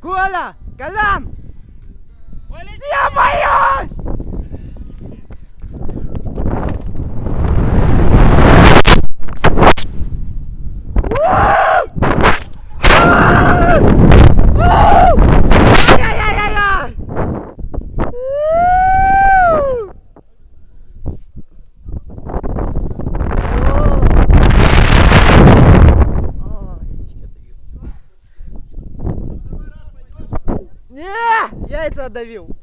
Kuala, Kalam. Не, яйца отдавил.